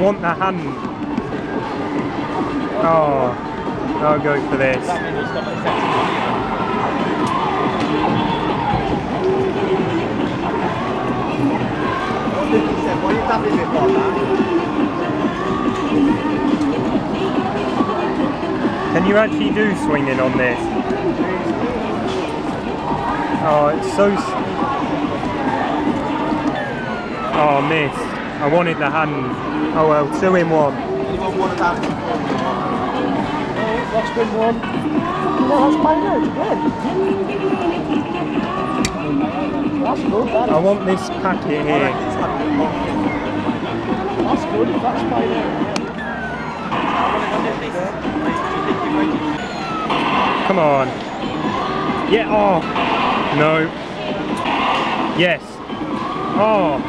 want the hand. Oh, I'll go for this. Can you actually do swinging on this? Oh, it's so. Oh, missed. I wanted the hand. Oh well, two in one. That's one. That's fine. No, it's good. That's good. That I want this packet here. That's good. That's fine. Come on. Yeah. Oh. No. Yes. Oh.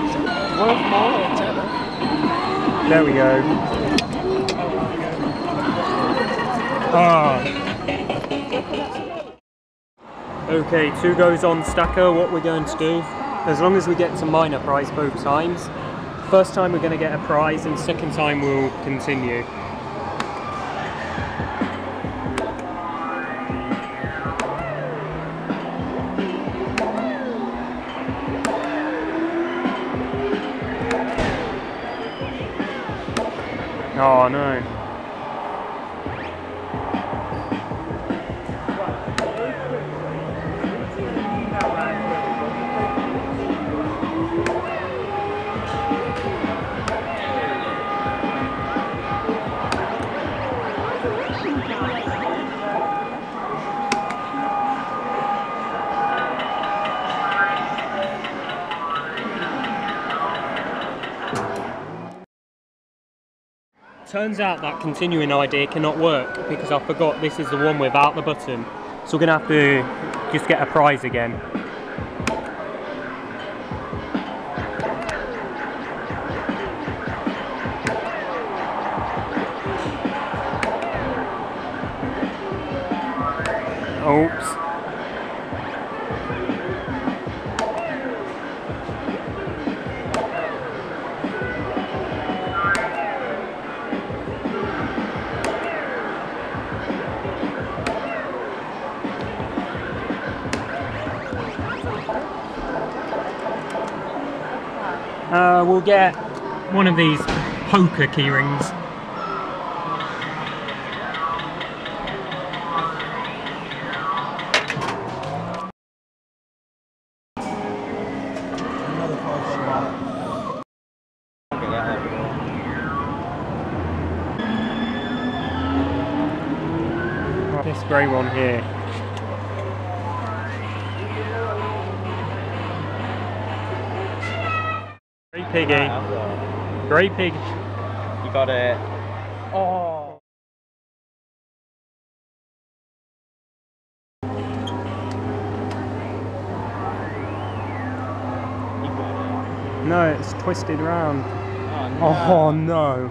Worth more. There we go. Ah. Okay, two goes on stacker. What we're going to do, as long as we get to minor prize both times, first time we're going to get a prize, and second time we'll continue. Oh no. Turns out that continuing idea cannot work because I forgot this is the one without the button. So we're gonna have to just get a prize again. Oops. We'll get one of these poker keyrings. This grey one here. Piggy. Grey pig. You got it. Oh. It. No, it's twisted round. Oh, Oh no.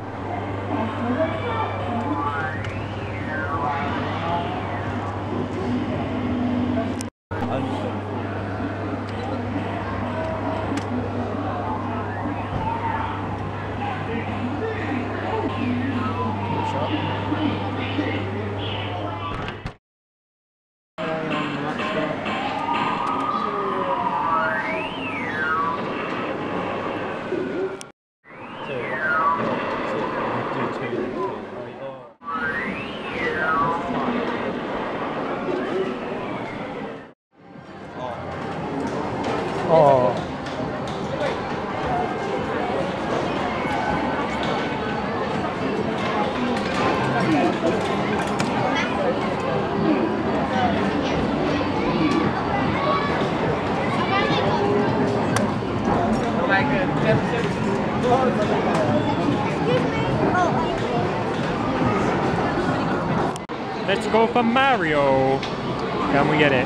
Let's go for Mario. Can we get it?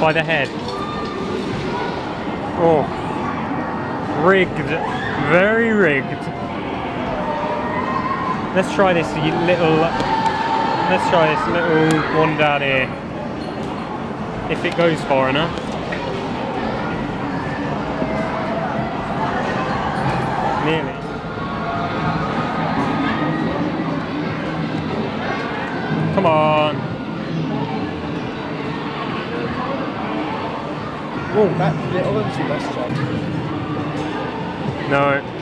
By the head. Oh. Rigged. Very rigged. Let's try this little... Let's try this little one down here. If it goes far enough. Nearly. Come on. Oh, that, the other two best jobs. No.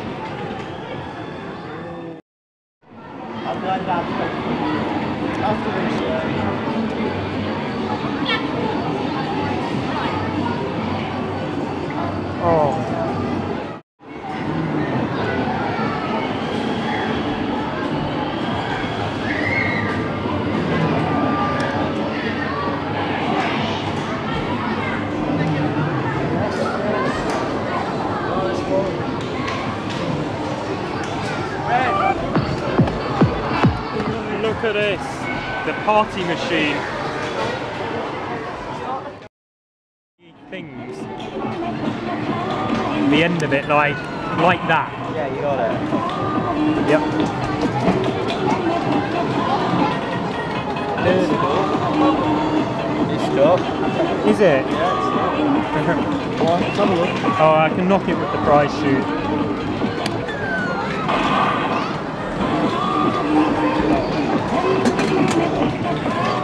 At this. The party machine. Things. The end of it like like that. Yeah, you got it. Yep. It's stuff. Is it? Yeah, it's Come on, have a look. oh, I can knock it with the prize chute. ハハハハ!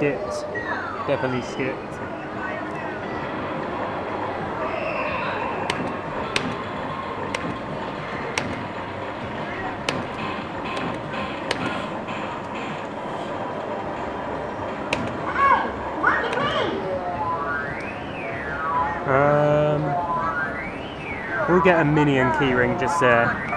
Skipped. Definitely skipped. Um, we'll get a minion keyring just there.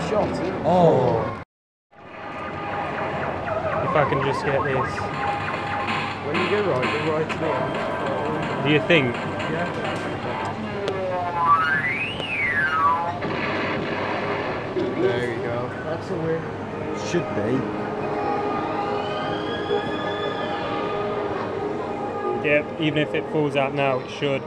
Oh, shot. Oh. If I can just get this. When you go right, go right to the end. Do you think? Yeah. There you go. That's a win. Should be. Yep, even if it falls out now, it should.